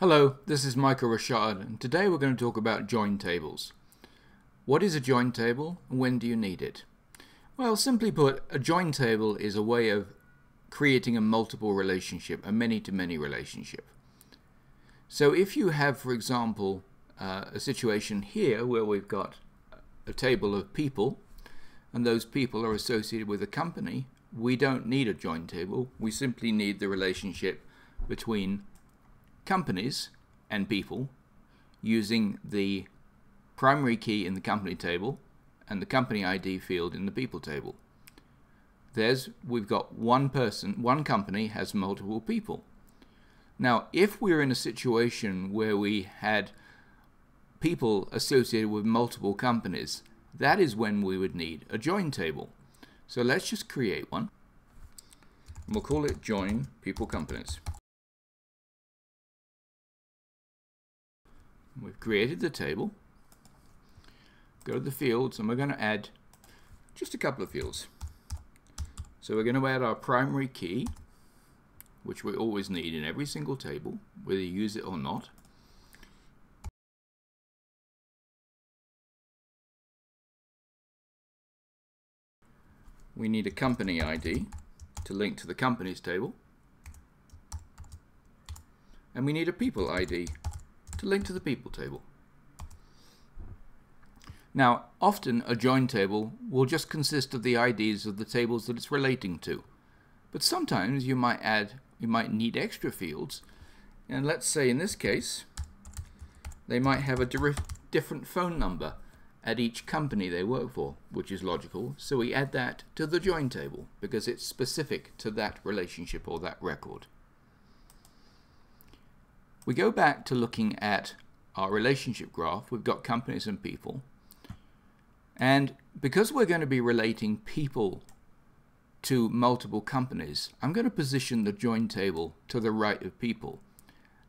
Hello, this is Michael Rocharde, and today we're going to talk about join tables. What is a join table, and when do you need it? Well, simply put, a join table is a way of creating a multiple relationship, a many-to-many -many relationship. So if you have, for example, uh, a situation here where we've got a table of people, and those people are associated with a company, we don't need a join table. We simply need the relationship between companies and people using the primary key in the company table and the company ID field in the people table. There's, we've got one person, one company has multiple people. Now, if we're in a situation where we had people associated with multiple companies, that is when we would need a join table. So let's just create one. We'll call it join people companies. We've created the table. Go to the fields and we're going to add just a couple of fields. So we're going to add our primary key, which we always need in every single table, whether you use it or not. We need a company ID to link to the companies table. And we need a people ID to link to the people table. Now, often a join table will just consist of the IDs of the tables that it's relating to. But sometimes you might add, you might need extra fields. And let's say in this case, they might have a different phone number at each company they work for, which is logical. So we add that to the join table because it's specific to that relationship or that record. We go back to looking at our relationship graph. We've got companies and people. And because we're going to be relating people to multiple companies, I'm going to position the join table to the right of people.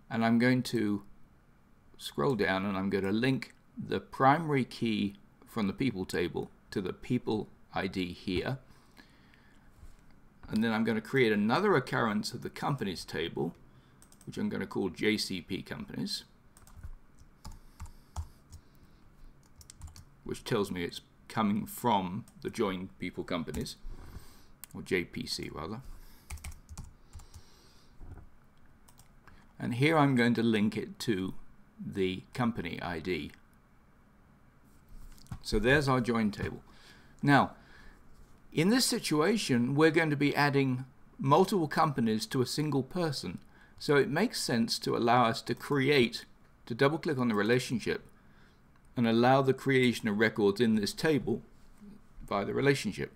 And I'm going to scroll down and I'm going to link the primary key from the people table to the people ID here. And then I'm going to create another occurrence of the companies table which I'm going to call JCP companies, which tells me it's coming from the joined people companies, or JPC rather. And here I'm going to link it to the company ID. So there's our join table. Now, in this situation, we're going to be adding multiple companies to a single person. So it makes sense to allow us to create, to double click on the relationship and allow the creation of records in this table by the relationship.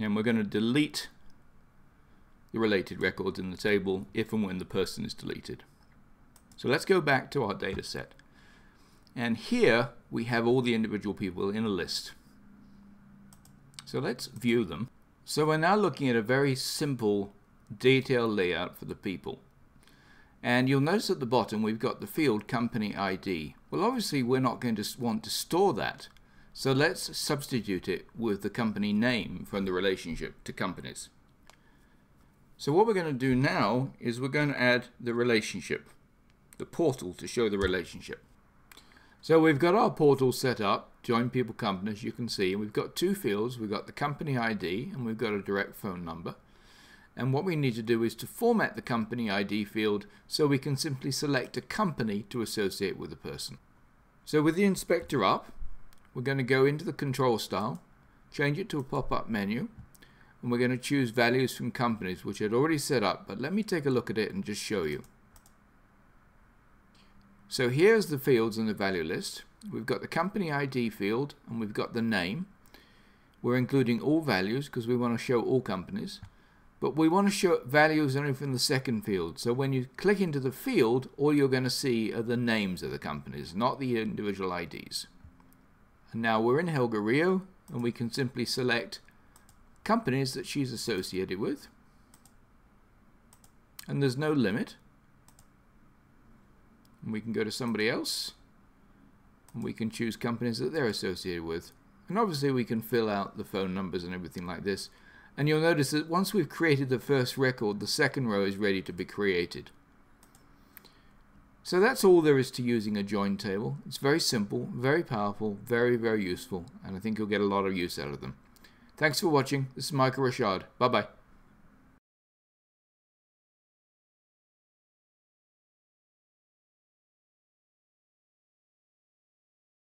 And we're going to delete the related records in the table if and when the person is deleted. So let's go back to our data set. And here we have all the individual people in a list. So let's view them. So we're now looking at a very simple detail layout for the people. And you'll notice at the bottom we've got the field company ID. Well obviously we're not going to want to store that. So let's substitute it with the company name from the relationship to companies. So what we're going to do now is we're going to add the relationship, the portal to show the relationship. So we've got our portal set up, join people companies, you can see, and we've got two fields. We've got the company ID and we've got a direct phone number. And what we need to do is to format the company ID field so we can simply select a company to associate with a person. So with the inspector up, we're going to go into the control style, change it to a pop-up menu, and we're going to choose values from companies, which I'd already set up, but let me take a look at it and just show you. So here's the fields in the value list. We've got the company ID field, and we've got the name. We're including all values because we want to show all companies. But we want to show values only from the second field. So when you click into the field, all you're going to see are the names of the companies, not the individual IDs. And now we're in Helga Rio, and we can simply select companies that she's associated with. And there's no limit. And we can go to somebody else, and we can choose companies that they're associated with. And obviously we can fill out the phone numbers and everything like this. And you'll notice that once we've created the first record, the second row is ready to be created. So that's all there is to using a join table. It's very simple, very powerful, very, very useful, and I think you'll get a lot of use out of them. Thanks for watching. This is Michael Rocharde. Bye-bye.